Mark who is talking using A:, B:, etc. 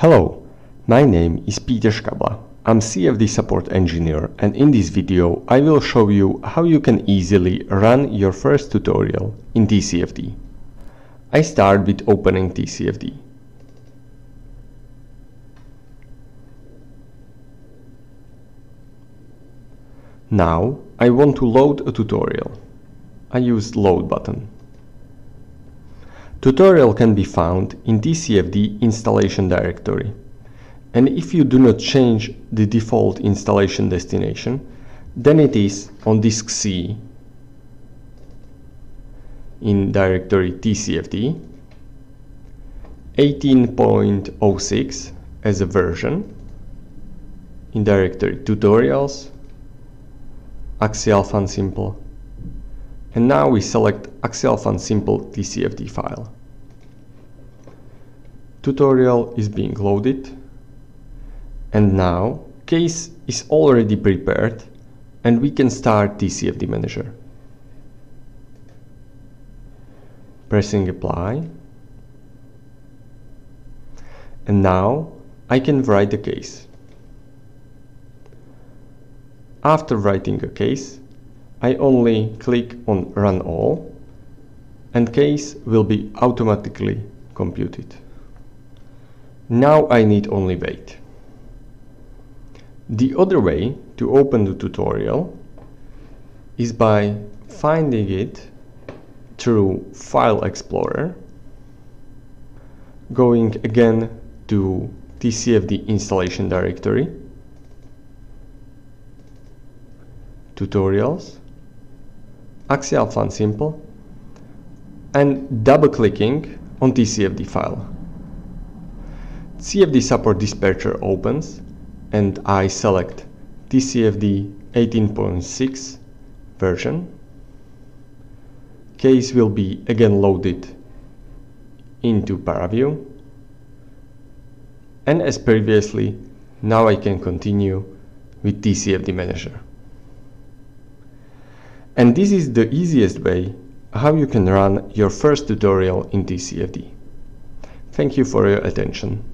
A: Hello, my name is Peter Skabla. I'm CFD support engineer and in this video I will show you how you can easily run your first tutorial in TCFD. I start with opening TCFD. Now I want to load a tutorial. I use load button. Tutorial can be found in TCFD installation directory. And if you do not change the default installation destination, then it is on disk C in directory TCFD 18.06 as a version in directory tutorials Axial Fan Simple and now we select Axial Fan Simple TCFD file. Tutorial is being loaded and now case is already prepared and we can start TCFD Manager. Pressing apply and now I can write the case. After writing a case, I only click on Run All and case will be automatically computed. Now I need only wait. The other way to open the tutorial is by finding it through File Explorer, going again to TCFD installation directory, tutorials, Axial Fan Simple, and double clicking on TCFD file. CFD support dispatcher opens and I select TCFD 18.6 version. Case will be again loaded into ParaView. And as previously, now I can continue with TCFD Manager. And this is the easiest way how you can run your first tutorial in TCFD. Thank you for your attention.